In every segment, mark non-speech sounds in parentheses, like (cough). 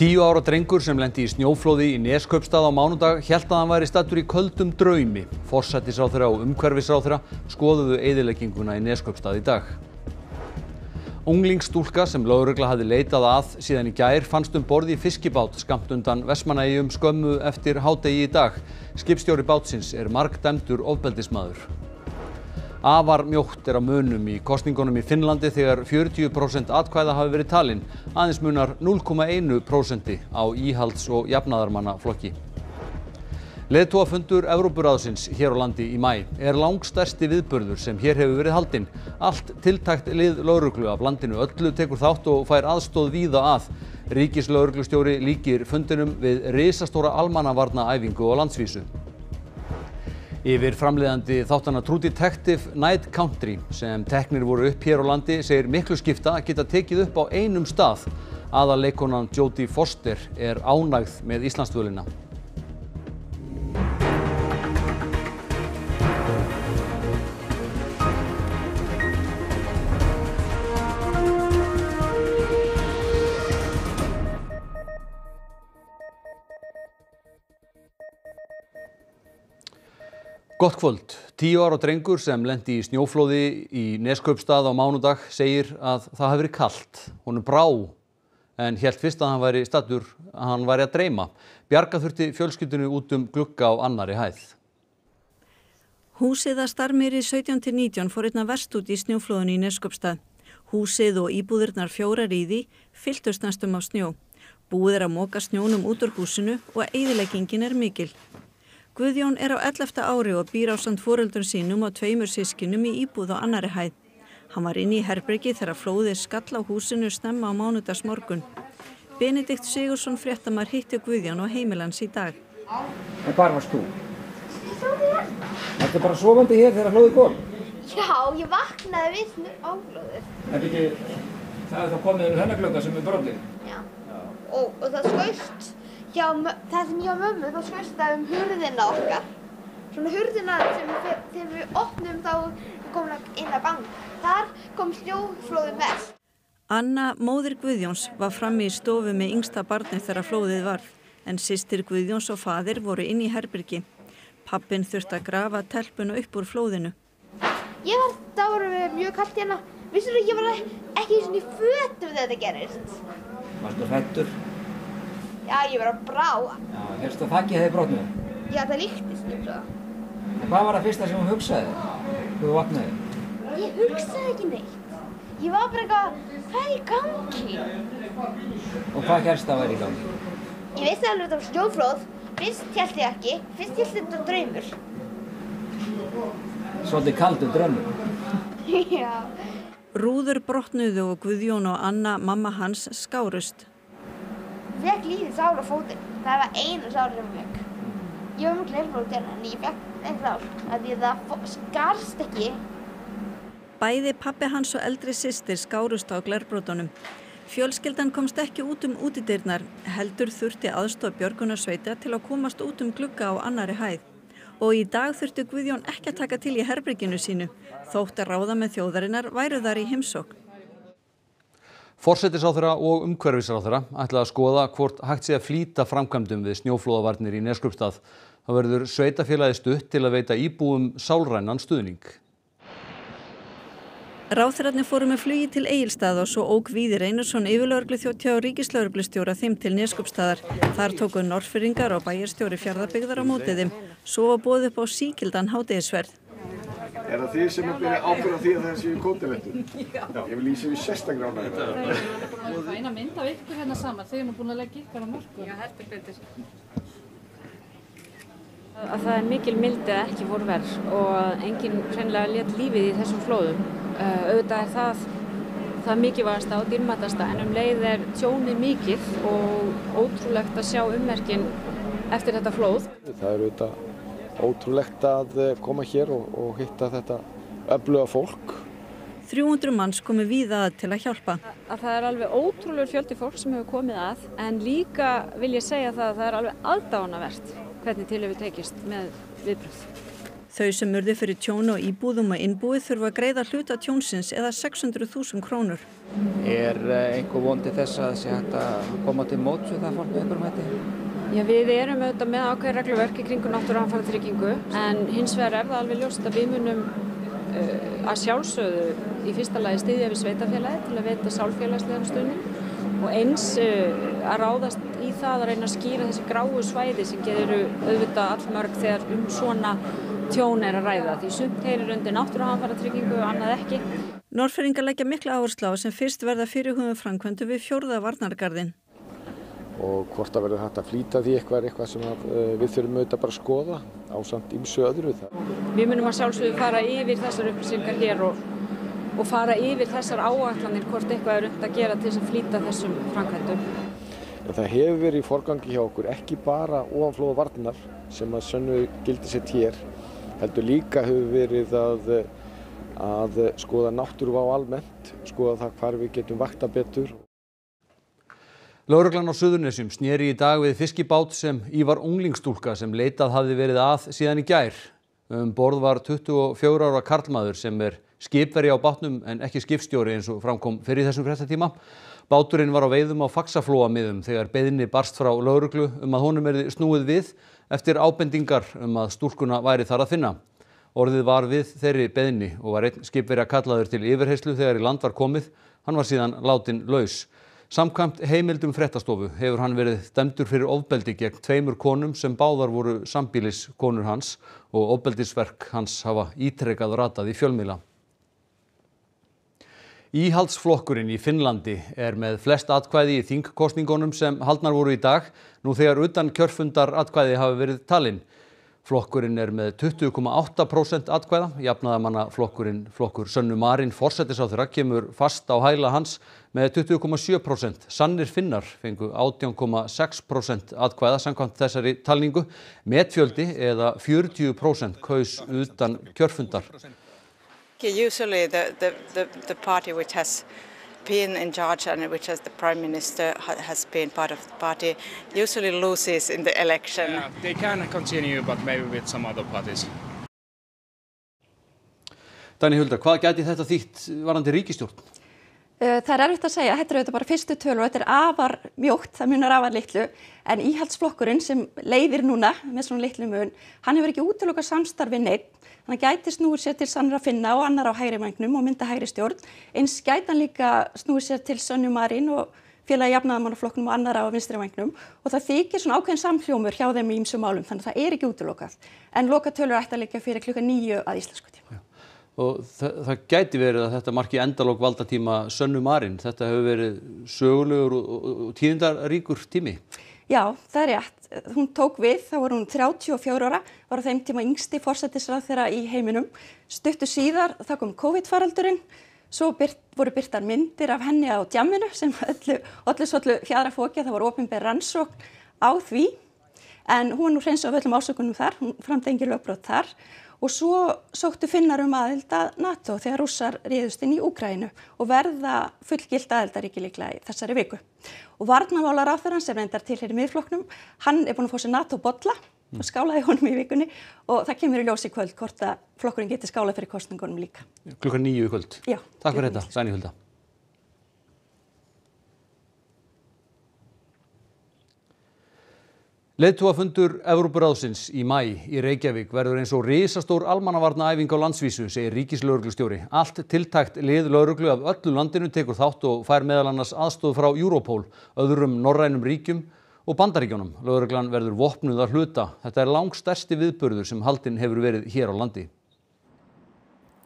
Tíu ára drengur sem lendi í snjóflóði í Neskaupstað á mánudag hélt að hann væri stattur í köldum draumi. Forsættisráþurra og umhverfisráþurra skoðuðu eyðilegginguna í Neskaupstað í dag. Unglingsstúlka sem lögregla hafði leitað að síðan í gær fannst um borð í fiskibát skamt undan Vestmannaeyjum skömmu eftir hádegi í dag. Skipstjóri bátsins er margdæmdur ofbeldismadur. Afar mjótt er á munum í kosningunum í Finnlandi þegar 40% atkvæða hafi verið talin. Aðeins munar 0,1% á íhalds- og jafnaðarmannaflokki. Leðtóafundur Evrópuráðsins hér á landi í mæ er langstærsti viðburður sem hér hefur verið haldinn. Allt tiltækt lið lauruglu af landinu öllu tekur þátt og fær aðstóð víða að. Ríkislauruglustjóri líkir fundinum við risastóra almannavarnaæfingu á landsvísu. Yfir framleiðandi þáttana True Detective Night Country sem teknir voru upp hér á landi segir miklu skipta að geta tekið upp á einum stað. Aðaleikonan Jodie Foster er ánægð með Íslandsdvölina. Gott kvöld. Tíu ára drengur sem lendi í snjóflóði í Neskaupstað á mánudag segir að það hafi verið kallt. Hún er brá en helt fyrst að hann væri stattur að hann væri að dreyma. Bjarga þurfti fjölskyldunni út um glugga á annari hæð. Húsið að starmýri 17-19 fór einna verst út í snjóflóðunni í Neskaupstað. Húsið og íbúðurnar fjórar í því fylltust næstum á snjó. Búið er að móka snjónum út úr húsinu og eðileggingin er mikil. Guðjón er á 11. ári og býr á samt fóröldun sínum og tveimur sískinum í íbúð á annari hæð. Hann var inn í herbergi þegar flóðið skall á húsinu snemma á mánudags morgun. Benedikt Sigursson fréttamar hitti Guðjón og heimilans í dag. En hvar varst þú? Þetta er bara sofandi hér þegar hlóðið kom? Já, ég vaknaði við áflóðið. Þetta ekki, það er þá komið um hennaglöka sem er brotið. Já. Og, og það skauðst hjá, það sem hjá mömmu, þá skauðst það um hurðina okkar. Svona hurðina sem við, þegar við opnum þá komum inn að bang. Þar kom snjóflóðið mest. Anna, móðir Guðjóns, var frammi í stofu með yngsta barni þegar flóðið var. En sýstir Guðjóns og fadir voru inn í herbyrgi. Pappin þurfti að grafa telpuna upp úr flóðinu. Ég var, það voru mjög kallt hérna. Vissur þú, ég var ekki svona í fötum þegar þetta gerist. Varstu hrættur? Já, ég var að brá. Já, hérstu að þakki hefði brotnið? Já, það líktist um svo. En hvað var það fyrsta sem hún hugsaði? Þú vaknaði? Ég hugsaði ekki neitt. Ég var bara eitthvað, hvað er í gangi? Og hvað hérst það væri í gangi? Ég vissi alveg þetta var snjóflóð. Fyrst held ég ekki, fyrst held þetta draumur. Svolítið kaldur drömmur. (laughs) Já. Rúður brotnuðu og Guðjón og Anna, mamma hans, skárust. Ég fekk lítið sár á fótinn. Það var einu sár sem ég fekk. Ég var mjög glerflót hérna en ég fekk einn sár. Því það skarst ekki. Bæði pappi hans og eldri sýstir skárust á glerbrotunum. Fjölskyldan komst ekki út um útidyrnar, heldur þurfti aðstof Björgunarsveita til að komast út um glugga á annari hæð. Og í dag þurfti Guðjón ekki að taka til í herbyrginu sínu, þótt að ráða með þjóðarinnar væru þar í heimsókn. Forsættisáþurra og umhverfisáþurra ætla að skoða hvort hægt sé að flýta framkvæmdum við snjóflóðavarnir í Neskjöpstað. Það verður sveitafélagi stutt til að veita íbúum sálrænan stuðning. Ráþurarnir fóru með flugi til Egilstað og svo óg Víðir Einarsson yfirlaurglu þjóttjá og ríkislauruglustjóra þeim til Neskupstaðar. Þar tóku norrfyrringar og bæjarstjóri fjárðarbyggðar á mótiðum. Svo var bóð upp á síkildan hátegisverð. Er það þið sem er byrjað ábyrða því að það séu kótivettur? Já. Ég vil lýsa við sérstaklega þetta. Það er eina mynd af ykkur hérna saman, þau erum búin að leggja ykkur á mörgum. Já, heldur betur. Að það er mikil mildi að ekki voru verð og enginn hreinlega let lífið í þessum flóðum. Uh, auðvitað er það það mikilvægasta og dýrmætasta en um leið er tjónið mikið og ótrúlegt að sjá ummerkin eftir þetta flóð. Það er auðvitað ótrúlegt að koma hér og, og hitta þetta öfluga fólk. 300 manns komi víða að til að hjálpa. Að það er alveg ótrúlegur fjöldi fólk sem hefur komið að en líka vil ég segja það að það er alveg aðdánavert hvernig til hefur tekist með viðbröð. Þau sem urðu fyrir tjón og íbúðum og innbúið þurfa að greiða hluta tjónsins eða 600.000 krónur. Er eh, einhver vondi þess að sé hægt að koma til móts við það fólk með einhverjum hætti? Já, við erum auðvitað með ákveði regluverk í kringu náttúruanfæra tryggingu en hins vegar er það alveg ljóst að við munum uh, að sjálfsögðu í fyrsta lagi stiðja við sveitafélagi til að veita sálfélagslega stunning og eins uh, að ráðast í það að reyna að skýra þessi gráu svæði sem getur auðvitað allmörg þegar um svona tjón er að ræða því sumt heyrir undir náttúruanfæra tryggingu og annað ekki. Norrferingar leggja mikla áherslu á sem fyrst verða fyrirhugum framkvæmdu við fjórða varnargarðin og hvort það verður hægt að flýta því eitthvað er eitthvað sem að, uh, við þurfum auðvitað bara að skoða á samt ímsu öðru það. Við munum að sjálfsögðu fara yfir þessar upplýsingar hér og, og fara yfir þessar áallanir hvort eitthvað er unnt að gera til þess að flýta þessum framkvæmdum. En það hefur verið í forgangi hjá okkur ekki bara ofanflóða varnar sem að sönnu gildi sér hér heldur líka hefur verið að, að skoða náttúru á almennt, skoða það hvar við getum vakta betur. Lörglann á Suðurnesjum sneri í dag við fiskibát sem Ívar unglingstúlka sem leitað hafði verið að síðan í gær. Um borð var 24 ára karlmaður sem er skipveri á bátnum en ekki skipstjóri eins og framkom fyrir þessum fréttatíma. Báturinn var á veiðum á faksaflóamiðum þegar beðinni barst frá lauruglu um að honum erði snúið við eftir ábendingar um að stúlkuna væri þar að finna. Orðið var við þeirri beðinni og var einn skipveri að kallaður til yfirheyslu þegar í land var komið. Hann var síðan látin laus. Samkvæmt heimildum fréttastofu hefur hann verið dæmdur fyrir ofbeldi gegn tveimur konum sem báðar voru sambíliskonur hans og ofbeldisverk hans hafa ítrekað ratað í fjölmiðla. Íhaldsflokkurinn í Finnlandi er með flest atkvæði í þingkostningunum sem haldnar voru í dag nú þegar utan kjörfundar atkvæði hafi verið talinn. Flokkurinn er með 20,8% atkvæða, jafnaðamanna flokkurinn flokkur Sönnu Marín Forsættisáþurra kemur fast á hæla hans með 20,7%. Sannir finnar fengu 18,6% atkvæða samkvæmt þessari talningu. Metfjöldi eða 40% kaus utan kjörfundar. Usually the, the, the, the party which has been in charge and which has the prime minister has been part of the party usually loses in the election. Yeah, they can continue but maybe with some other parties. Danni Huldar, hvað gæti þetta þýtt varandi ríkistjórn? Það er erfitt að segja, þetta er auðvitað bara fyrstu tölur og þetta er afar mjótt, það munar afar litlu en íhaldsflokkurinn sem leiðir núna með svona litlu mun, hann hefur ekki útlöka samstarfi neitt, þannig að gæti snúið sér til Sannra Finna og annar á hægri mængnum og mynda hægri stjórn, eins gæti hann líka snúið sér til Sönnu Marín og félagi jafnaðamannaflokknum og annar á vinstri mængnum og það þykir svona ákveðin samhljómur hjá þeim í ýmsum málum, þannig að það er ekki útlökað, en loka tölur ætti að líka fyrir klukka nýju að íslensku tíma. Og það, það gæti verið að þetta marki endalók valdatíma Sönnu Marín. Þetta hefur verið sögulegur og, og, og tíðindaríkur tími. Já, það er rétt. Hún tók við, þá var hún 34 ára, var á þeim tíma yngsti fórsættisrað þeirra í heiminum. Stuttu síðar, þá kom COVID-faraldurinn, svo byrt, voru byrtar myndir af henni á djamminu sem öllu, öllu svollu fjara fókja, það voru ofinbæð rannsókn á því. En hún var hreins af öllum ásökunum þar, hún framdengi lögbrót þar og svo sóttu finnar um aðild að NATO þegar rússar riðust inn í Úgrænu og verða fullgilt aðildaríki líklega í þessari viku. Og varnamálar á þeirra sem reyndar til hér í miðfloknum, hann er búin að fá sér NATO-bolla og skálaði honum í vikunni og það kemur í ljósi kvöld hvort að flokkurinn geti skálað fyrir kostningunum líka. Klukkan nýju í kvöld. Já. Takk fyrir þetta, Sæni Hulda. Leðtúafundur Evrópuráðsins í mæ í Reykjavík verður eins og risastór almannavarnaæfing á landsvísu, segir ríkislauruglustjóri. Allt tiltækt lið lauruglu af öllu landinu tekur þátt og fær meðal annars aðstóð frá Europol, öðrum norrænum ríkjum og bandaríkjónum. Lauruglan verður vopnuð að hluta. Þetta er langstærsti viðburður sem haldinn hefur verið hér á landi.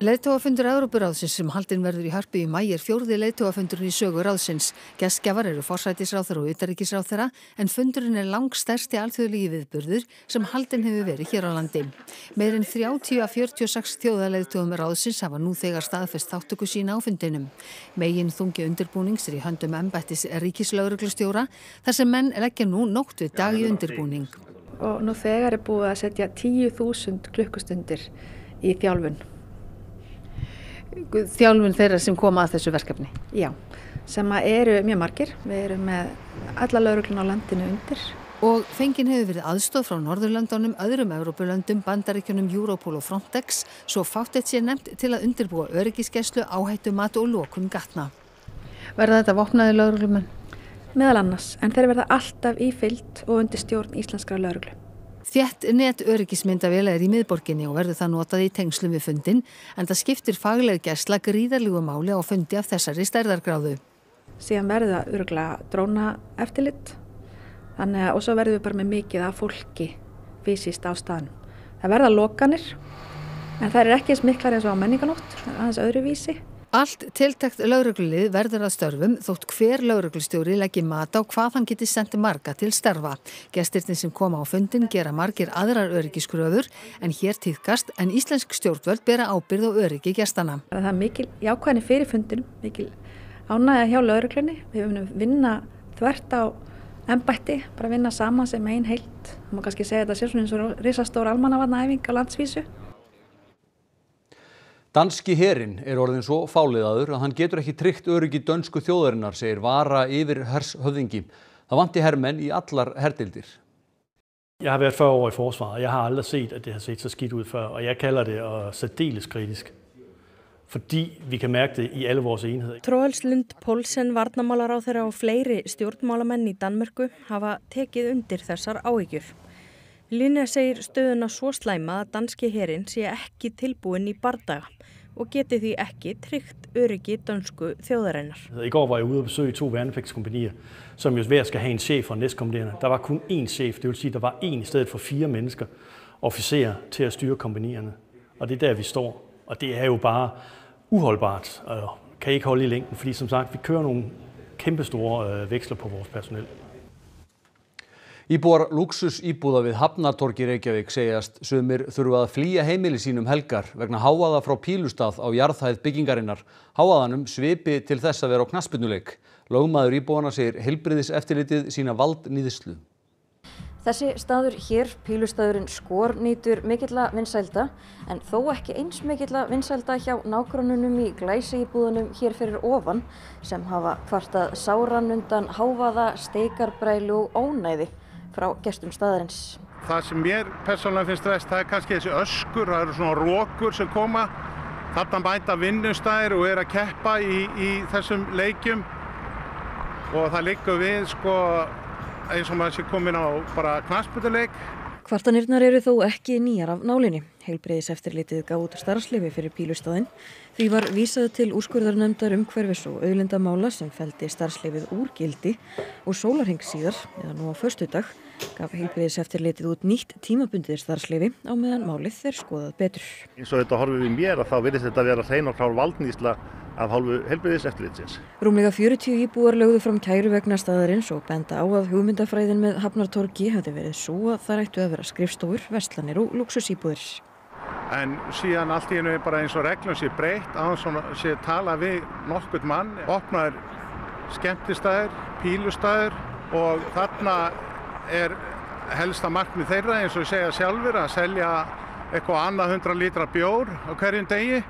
Leðtóafundur Európuráðsins sem haldinn verður í harpi í mægir fjórði leðtóafundurinn í sögu ráðsins. Gestgjafar eru forsætisráþara og utaríkisráþara en fundurinn er langstærsti alþjóðlígi viðburður sem haldinn hefur verið hér á landi. Meirinn 30 af 46 þjóðaleðtóum ráðsins hafa nú þegar staðfest þáttöku sína á fundinum. Megin þungi undirbúnings er í höndum embættis ríkislauruglustjóra þar sem menn leggja nú nótt við dag í undirbúning. Og nú þegar er búið að setja 10.000 klukkustundir í þjálfun þjálfun þeirra sem koma að þessu verkefni? Já, sem eru mjög margir. Við erum með alla lauruglun á landinu undir. Og fengin hefur verið aðstóð frá Norðurlandunum, öðrum Evrópulöndum, Bandaríkjunum, Europol og Frontex, svo fátt eitt sé nefnt til að undirbúa öryggisgeslu, áhættu mat og lokun gatna. Verða þetta vopnaði lauruglumenn? Meðal annars, en þeir verða alltaf í fyllt og undir stjórn íslenskra lauruglu. Þjætt net öryggismyndavél er í miðborginni og verður það notað í tengslum við fundin en það skiptir fagleg gæsla gríðarlegu máli á fundi af þessari stærðargráðu. Síðan verður það öruglega dróna eftirlitt og svo verður við bara með mikið af fólki fysiskt á staðnum. Það verða lokanir en það er ekki eins miklar eins og á menninganótt, aðeins öðru vísi. Allt tiltækt lauruglið verður að störfum þótt hver lauruglustjóri leggi mat á hvað hann geti sendt marga til starfa. Gestirtin sem koma á fundin gera margir aðrar öryggiskröfur en hér týðkast en íslensk stjórnvöld bera ábyrð og öryggi gestana. Það er mikil jákvæðin fyrir fundinum, mikil ánægja hjá lauruglunni. Við höfum vinna þvert á ennbætti, bara vinna sama sem einn heilt. Má kannski segja þetta sér svona eins og risastóra almannavarna æfing á landsvísu. Danski herin er orðin svo fáliðaður að hann getur ekki tryggt öryggi dönsku þjóðarinnar, segir vara yfir hershöfðingi. Það vanti herrmenn í allar herdildir. Jeg har været 40 år i forsvaret, og jeg har aldrig set, at det har set så skidt ud før, og jeg kalder det uh, særdeles kritisk. Fordi vi kan mærke det i alle vores enheder. Troels Lund Poulsen, varnamálar á þeirra og fleiri stjórnmálamenn í Danmörku hafa tekið undir þessar áhyggjur. Linnea segir stöðuna svo slæma að danski herin sé ekki tilbúin í bardaga og geti því ekki tryggt öryggi dansku þjóðarinnar. I går var jeg ude og besøge to værnepligtskompanier, som jo hver skal have en chef og en næstkommanderende. Der var kun én chef, det vil sige, der var én i stedet for fire mennesker, officerer til at styre kompanierne. Og det er der, vi står. Og det er jo bare uholdbart og kan ikke holde i længden, fordi som sagt, vi kører nogle kæmpestore øh, veksler på vores personel. Íbúar luxus íbúða við Hafnartorgi Reykjavík segjast sumir þurfa að flýja heimili sínum helgar vegna háaða frá pílustað á jarðhæð byggingarinnar. Háaðanum svipi til þess að vera á knaspinnuleik. Lögmaður íbúana segir heilbriðis eftirlitið sína vald nýðislu. Þessi staður hér, pílustaðurinn Skor, nýtur mikilla vinsælda en þó ekki eins mikilla vinsælda hjá nágrununum í glæsi íbúðunum hér fyrir ofan sem hafa kvartað sáran undan hávaða, steikarbrælu og ónæði frá gestum staðarins. Það sem mér persónulega finnst vest, það er kannski þessi öskur, það eru svona rókur sem koma. Þarna mæta vinnustæðir og er að keppa í, í þessum leikjum og það liggur við sko eins og maður sé komin á bara knastbyrjuleik. Kvartanirnar eru þó ekki nýjar af nálinni. Heilbreyðis eftirlitið gaf út starfsleifi fyrir pílustæðin. Því var vísað til úrskurðarnefndar umhverfis og auðlindamála sem feldi starfsleifið úr gildi og sólarheng síðar, eða nú á förstu dag, gaf heilbreyðis eftirlitið út nýtt tímabundir starfsleifi á meðan málið þeir skoðað betur. Eins og þetta horfið við mér að þá verðist þetta vera hrein og klár valdnýsla af hálfu heilbreyðis eftirlitsins. Rúmlega 40 íbúar lögðu fram kæru vegna staðarins og benda á að hugmyndafræðin með Hafnartorgi hefði verið svo að það ættu að vera skrifstofur, vestlanir og luxusíbúðir. En síðan allt í hennu bara eins og reglum sé breytt á þess að sé tala við nokkurt mann, opnaður skemmtistæðir, pílustæðir og þarna er helsta markmið þeirra eins og segja sjálfur að selja eitthvað annað 100 lítra bjór á hverjum degi.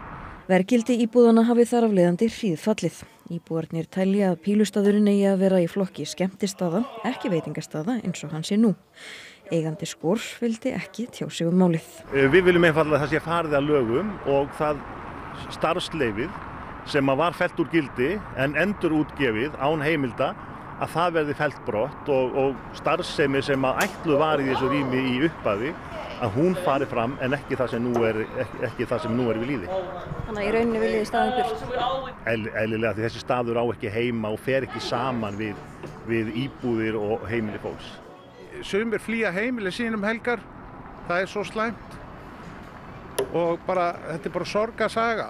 Vergildi íbúðana hafi þar af leiðandi hríðfallið. Íbúarnir tælja að pílustæðurinn eigi að vera í flokki skemmtistaða, ekki veitingastaða eins og hann sé nú. Eigandi skór vildi ekki tjá sig um málið. Við viljum einfallega að það sé farið að lögum og það starfsleifið sem að var felt úr gildi en endur útgefið án heimilda að það verði felt brott og, og starfsemi sem að ætlu var í þessu rými í upphafi að hún fari fram en ekki það sem nú er, ekki, ekki það sem nú er við líði. Þannig að í rauninni viljið staðin burt? Eðlilega því þessi staður á ekki heima og fer ekki saman við, við íbúðir og heimili fólks. Sumir flýja heimili sínum helgar, það er svo slæmt og bara, þetta er bara sorgasaga.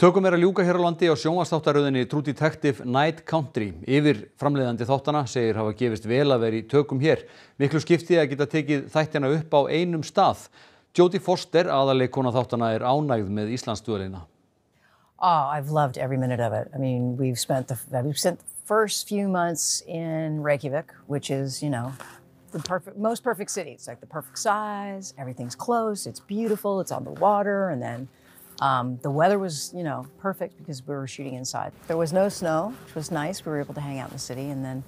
Tökum er að ljúka hér á landi á sjónvastáttaröðinni True Detective Night Country. Yfir framleiðandi þáttana segir hafa gefist vel að vera í tökum hér. Miklu skipti að geta tekið þættina upp á einum stað. Jodie Foster, aðaleikona þáttana, er ánægð með Íslandsduðleina. Oh, I've loved every minute of it. I mean, we've spent the, we've spent the first few months in Reykjavik, which is, you know, the perfect, most perfect city. It's like the perfect size, everything's close, it's beautiful, it's on the water, and then um, the weather was, you know, perfect because we were shooting inside. There was no snow, which was nice. We were able to hang out in the city, and then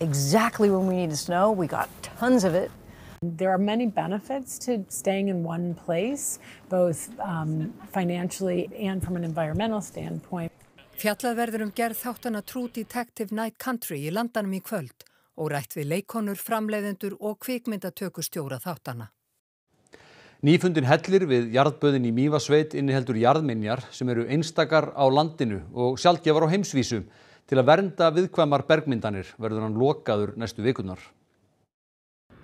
exactly when we needed snow. We got tons of it. There are many benefits to staying in one place, both um, financially and from an environmental standpoint. Fjallað verður um gerð þáttana True Detective Night Country í landanum í kvöld og rætt við leikonur, framleiðendur og kvikmyndatökustjóra þáttana. Nýfundin hellir við jarðböðin í Mývasveit inniheldur jarðminjar sem eru einstakar á landinu og sjálfgefar á heimsvísu. Til að vernda viðkvæmar bergmyndanir verður hann lokaður næstu vikunar.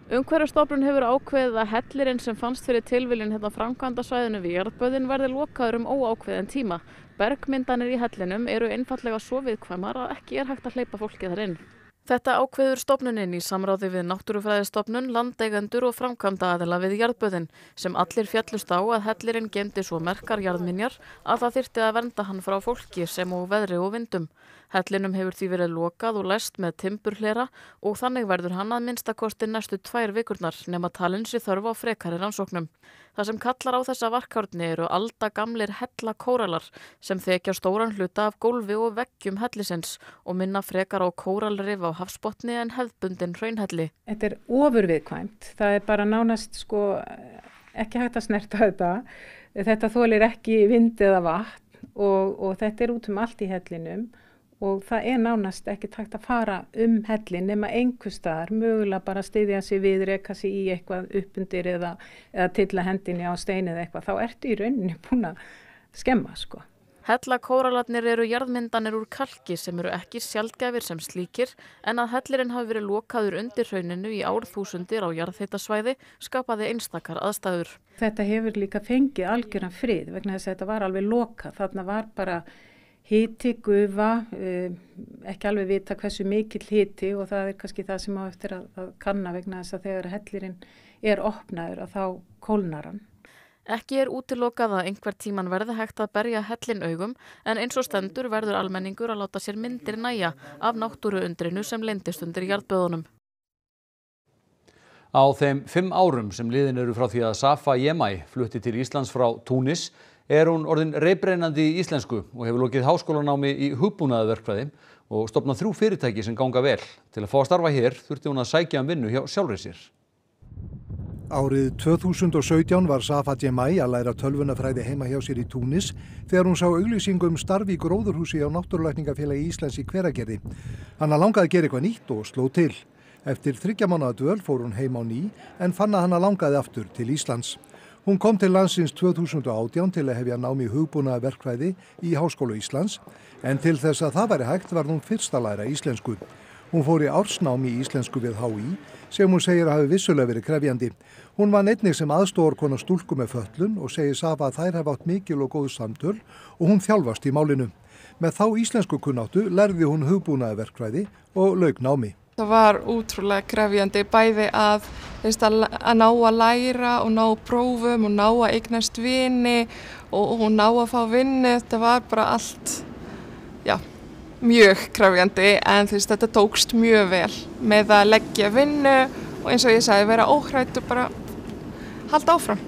Umhverjastofnun hefur ákveðið að hellirinn sem fannst fyrir tilviljun hérna framkvæmda svæðinu við jarðböðin verði lokaður um óákveðin tíma. Bergmyndanir í hellinum eru einfallega svo viðkvæmar að ekki er hægt að hleypa fólki þar inn. Þetta ákveður stofnunin í samráði við náttúrufræðistofnun, landeigendur og framkvæmda aðila við jarðböðin sem allir fjallust á að hellirinn gemdi svo merkar jarðminjar að það þyrti að vernda hann frá fólki sem og veðri og vindum. Hellinum hefur því verið lokað og læst með timburhlera og þannig verður hann að minnstakosti næstu tvær vikurnar nema talin sér þörf á frekari rannsóknum. Það sem kallar á þessa varkárni eru aldagamlir hellakóralar sem þekja stóran hluta af gólfi og veggjum hellisins og minna frekar á kóralrif á hafsbotni en hefðbundin hraunhelli. Þetta er ofurviðkvæmt. Það er bara nánast sko ekki hægt að snerta þetta. Þetta þólir ekki vind eða vatn og, og þetta er út um allt í hellinum og það er nánast ekki takt að fara um hellin nema einhver staðar, mögulega bara stiðja sig við, reyka sig í eitthvað uppundir eða, eða tilla hendinni á steinið eitthvað, þá ertu í rauninni búin að skemma sko. Hellakóralarnir eru jarðmyndanir úr kalki sem eru ekki sjaldgæfir sem slíkir en að hellirinn hafi verið lokaður undir hrauninu í árþúsundir á jarðheitasvæði skapaði einstakar aðstæður. Þetta hefur líka fengið algjöran frið vegna þess að þetta var alveg lokað, þarna var bara hiti, gufa, ekki alveg vita hversu mikill hiti og það er kannski það sem á eftir að, að kanna vegna þess að þegar hellirinn er opnaður að þá kólnar hann. Ekki er útilokað að einhver tíman verði hægt að berja hellin augum en eins og stendur verður almenningur að láta sér myndir næja af náttúruundrinu sem lendist undir jarðböðunum. Á þeim fimm árum sem liðin eru frá því að Safa Jemai flutti til Íslands frá Túnis er hún orðin reybreinandi í íslensku og hefur lokið háskólanámi í hugbúnaðaverkfræði og stopnað þrjú fyrirtæki sem ganga vel. Til að fá að starfa hér þurfti hún að sækja um vinnu hjá sjálfrið sér. Árið 2017 var Safa Jemai að læra tölvunafræði heima hjá sér í Túnis þegar hún sá auglýsingu um starfi í gróðurhúsi á Náttúrulækningafélagi Íslands í hveragerði. Hanna langaði að gera eitthvað nýtt og sló til. Eftir þryggja mánuða dvöl fór hún heim á ný en fann að hanna langaði aftur til Íslands. Hún kom til landsins 2018 til að hefja námi hugbúnaða verkfræði í Háskólu Íslands en til þess að það væri hægt var hún fyrst að læra íslensku. Hún fór í ársnámi í íslensku við HÍ sem hún segir að hafi vissulega verið krefjandi. Hún var neittnig sem aðstóður konar stúlku með föllun og segir Safa að þær hafa átt mikil og góð samtöl og hún þjálfast í málinu. Með þá íslensku kunnáttu lærði hún hugbúnaða verkfræði og laug námi. Það var útrúlega krefjandi bæði að, veist, að, að ná að læra og ná prófum og ná að eignast vini og, og ná að fá vinni. Þetta var bara allt, já, mjög krefjandi en veist, þetta tókst mjög vel með að leggja vinnu og eins og ég sagði vera óhrætt og bara halda áfram.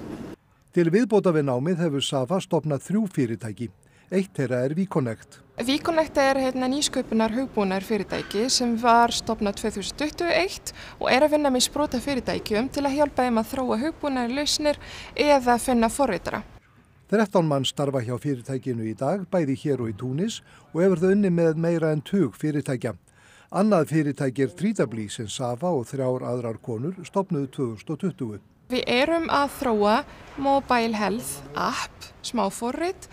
Til viðbóta við námið hefur Safa stopnað þrjú fyrirtæki. Eitt þeirra er Víkonekt. Víkonekt er hérna, nýsköpunar hugbúnar fyrirtæki sem var stopnað 2021 og er að vinna með sprota fyrirtækjum til að hjálpa þeim að þróa hugbúnar lausnir eða finna forritara. 13 mann starfa hjá fyrirtækinu í dag, bæði hér og í Túnis og hefur þau unni með meira en tug fyrirtækja. Annað fyrirtæki er Trítabli sem Safa og þrjár aðrar konur stopnuðu 2020. Við erum að þróa Mobile Health app, smáforrit,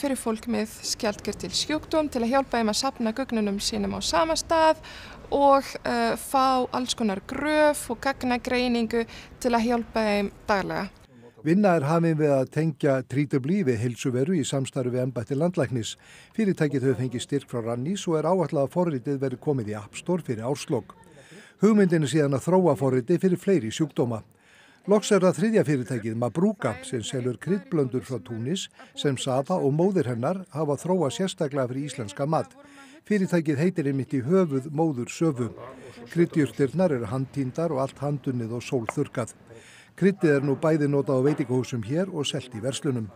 fyrir fólk með skjaldgjör til sjúkdóm til að hjálpa þeim að sapna gögnunum sínum á sama stað og uh, fá alls konar gröf og gagnagreiningu til að hjálpa þeim daglega. Vinna er hafinn við að tengja Trítabli við heilsuveru í samstarfi við embætti landlæknis. Fyrirtækið hefur fengið styrk frá Rannís og er áallega að forritið verið komið í App Store fyrir árslokk. Hugmyndin er síðan að þróa forritið fyrir fleiri sjúkdóma. Loks er það þriðja fyrirtækið Mabrúka sem selur kryddblöndur frá Túnis sem Safa og móðir hennar hafa þróa sérstaklega fyrir íslenska mat. Fyrirtækið heitir einmitt í höfuð móður söfu. Kryddjurtirnar eru handtíndar og allt handunnið og sólþurkað. Kryddið er nú bæði notað á veitingahúsum hér og selt í verslunum.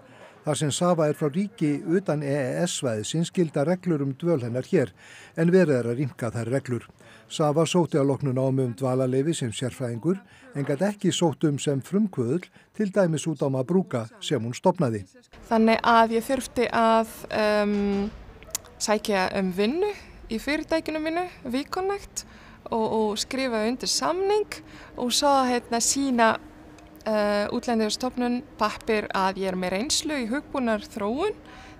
Það sem Safa er frá ríki utan EES-svæðisins gilda reglur um dvöl hennar hér en verið er að ringa þær reglur. Sava sótti að loknu námi um dvalarleifi sem sérfræðingur en gæti ekki sótt um sem frumkvöðul til dæmis út á Mabrúka sem hún stopnaði. Þannig að ég þurfti að um, sækja um vinnu í fyrirtækinu mínu, vikonlegt og, og skrifa undir samning og svo hérna sína uh, útlendingarstofnun pappir að ég er með reynslu í hugbúnar þróun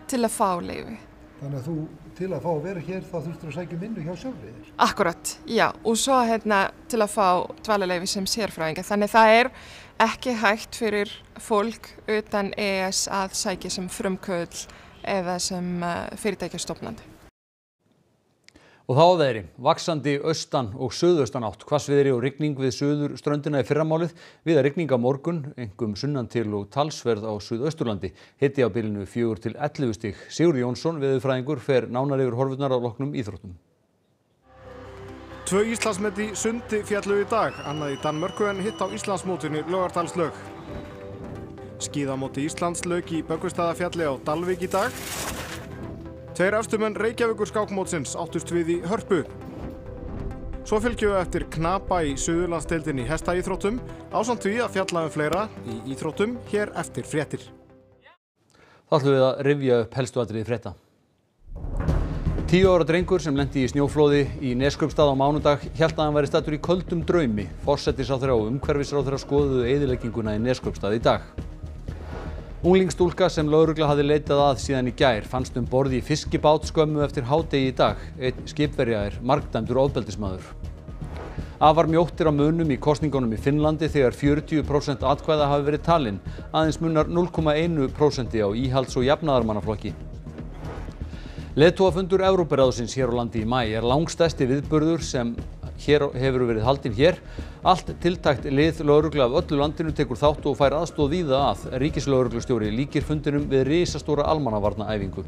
til að fá leifi. Þannig að þú til að fá að vera hér þá þurftur að sækja minnu hjá sjálfriðir. Akkurat, já, og svo hérna til að fá dvalarleifi sem sérfræðinga. Þannig það er ekki hægt fyrir fólk utan ES að sækja sem frumkvöld eða sem uh, fyrirtækjastofnandi. Og þá þeirri, vaksandi austan og söðaustan átt, hvassviðri og rigning við söður ströndina í fyrramálið, við að rigninga morgun, engum sunnan til og talsverð á söðausturlandi, hitti á bylinu 4 til 11 stík. Sigur Jónsson, viðurfræðingur, fer nánar yfir horfurnar á loknum íþróttum. Tvö Íslandsmeti sundi fjallu í dag, annað í Danmörku en hitt á Íslandsmótinu Lögardalslaug. Skíðamóti Íslandslaug í Böggustæðafjalli á Dalvik í dag. Tveir efstumenn Reykjavíkur skákmótsins áttust við í hörpu. Svo fylgjum við eftir knapa í Suðurlandsdeildin í hestaíþróttum ásamt því að fjalla um fleira í íþróttum hér eftir fréttir. Þá ætlum við að rifja upp helstu atriði frétta. Tíu ára drengur sem lendi í snjóflóði í Neskjöpstað á mánudag held að hann væri stattur í köldum draumi. Forsettisáþurra og umhverfisráþurra skoðuðu eðilegginguna í Neskjöpstað í dag. Unglingstúlka sem laurugla hafði leitað að síðan í gær fannst um borði í fiskibát skömmu eftir hádegi í dag. Einn skipverja er margdæmdur ofbeldismadur. Afar mjóttir á munum í kostningunum í Finnlandi þegar 40% atkvæða hafi verið talin, aðeins munar 0,1% á íhalds- og jafnaðarmannaflokki. Leðtúafundur Evrópuráðsins hér á landi í mæ er langstæsti viðburður sem hér hefur verið haldinn hér. Allt tiltækt lið laurugla af öllu landinu tekur þátt og fær aðstóð víða að. Ríkislauruglustjóri líkir fundinum við risastóra almannavarnaæfingu.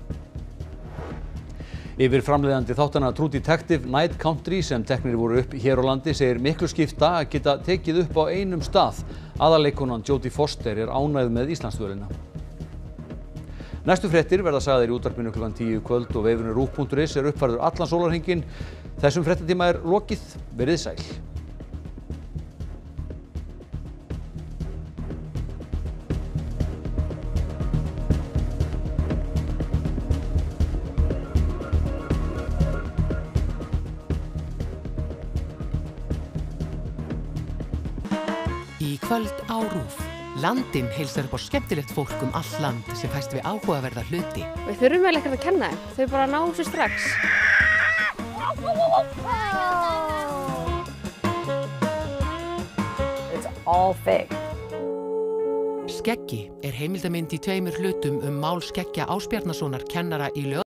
Yfir framleiðandi þáttana True Detective Night Country sem teknir voru upp hér á landi segir miklu skipta að geta tekið upp á einum stað. Aðaleikonan Jodie Foster er ánægð með Íslandsvölina. Næstu fréttir verða sagðir í útarpinu kl. 10 kvöld og vefurinn rúf.is er uppfærður allan sólarhingin. Þessum fréttatíma er lokið. Verið sæl. Í kvöld á Rúf. Landinn heilsar upp á skemmtilegt fólk um all land sem fæst við áhugaverða hluti. Við þurfum vel ekkert að kenna þeim. Þau bara ná þessu strax. It's all fake. Skeggi er heimildamind í tveimur hlutum um mál Skeggja Ásbjarnasonar kennara í lög